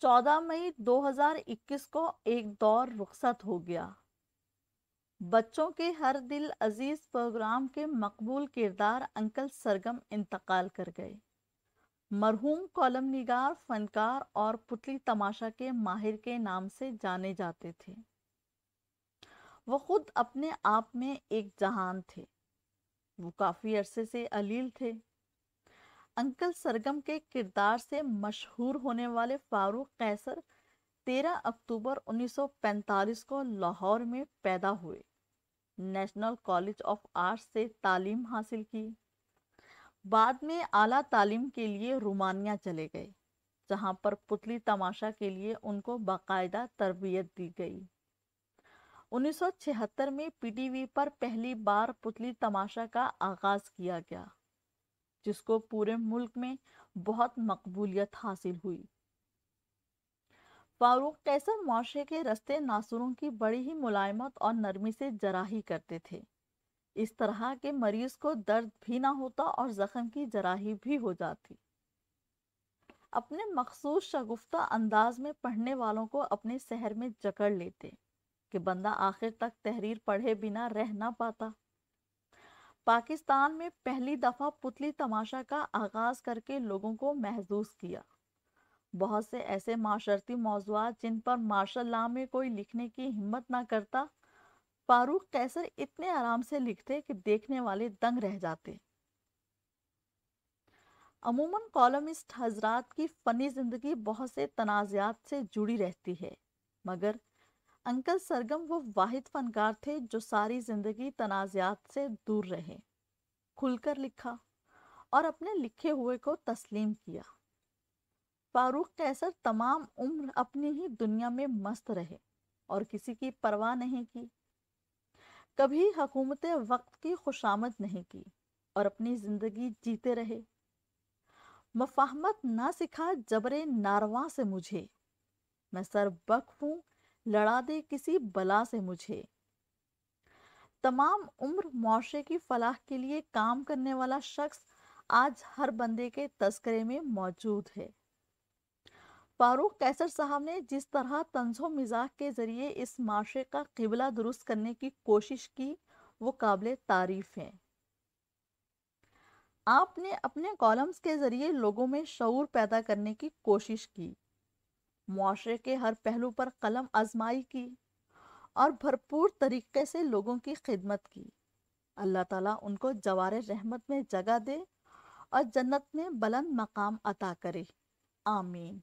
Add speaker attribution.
Speaker 1: 14 मई 2021 को एक दौर रुखसत हो गया। बच्चों के हर दिल अज़ीज़ प्रोग्राम के मकबूल किरदार अंकल सरगम इंतकाल कर गए। मरहूम कॉलम निगार फनकार और पुतली तमाशा के माहिर के नाम से जाने जाते थे। वो खुद अपने आप में एक जहान थे। वो काफ़ी अरसे से अलील थे। अंकल सरगम के किरदार से मशहूर होने वाले फारूक कैसर 13 अक्टूबर 1945 को लाहौर में पैदा हुए। नेशनल कॉलेज ऑफ़ आर्ट्स से तालीम हासिल की। बाद में आला तालीम के लिए रोमानिया चले गए, जहाँ पर पुतली तमाशा के लिए उनको बाकायदा तरबियत दी गई। 1976 में पीटीवी पर पहली बार पुतली तमाशा का आगाज़ किया गया। जिसको पूरे मुल्क में बहुत मकबूलियत हासिल हुई। फारूक कैसर मुआरे के रस्ते नासुरों की बड़ी ही मुलायमत और नरमी से जराही करते थे। इस तरह के मरीज़ को दर्द भी ना होता और जख्म की जराही भी हो जाती। अपने मखसूस शगुफ्ता अंदाज में पढ़ने वालों को अपने शहर में जकड़ लेते कि बंदा आखिर तक तहरीर पढ़े बिना रह ना पाता। पाकिस्तान में पहली दफ़ा पुतली तमाशा का आगाज़ करके लोगों को महसूस किया। बहुत से ऐसे माशरती मौजूद जिन पर मार्शल लॉ में कोई लिखने की हिम्मत ना करता, फारूक कैसर इतने आराम से लिखते कि देखने वाले दंग रह जाते। अमूमन कॉलमिस्ट हजरात की फ़नी ज़िंदगी बहुत से तनाज़ात से जुड़ी रहती है, मगर अंकल सरगम वो वाहिद फनकार थे जो सारी ज़िंदगी तनाज़ात से दूर रहे। खुलकर लिखा और अपने लिखे हुए को तस्लीम किया। फारूक कैसर तमाम उम्र अपनी ही दुनिया में मस्त रहे और किसी की परवाह नहीं की। कभी हकूमत वक्त की खुशामद नहीं की और अपनी ज़िंदगी जीते रहे। मफाहमत ना सिखा जबरे नारवा से मुझे। मैं सरबक हूँ लड़ा दे किसी बला से मुझे। तमाम उम्र मुआरे की फलाह के लिए काम करने वाला शख्स आज हर बंदे के तस्करे में मौजूद है। फारूक कैसर साहब ने जिस तरह तंजो मिजाक के ज़रिए इस माशरे का किबला दुरुस्त करने की कोशिश की, वो काबिल तारीफ़ है। आपने अपने कॉलम्स के ज़रिए लोगों में शूर पैदा करने की कोशिश की। मुआरे के हर पहलू पर कलम आजमाई की और भरपूर तरीके से लोगों की खिदमत की। अल्लाह ताला उनको जवार रहमत में जगह दे और जन्नत में बुलंद मकाम अता करे। आमीन।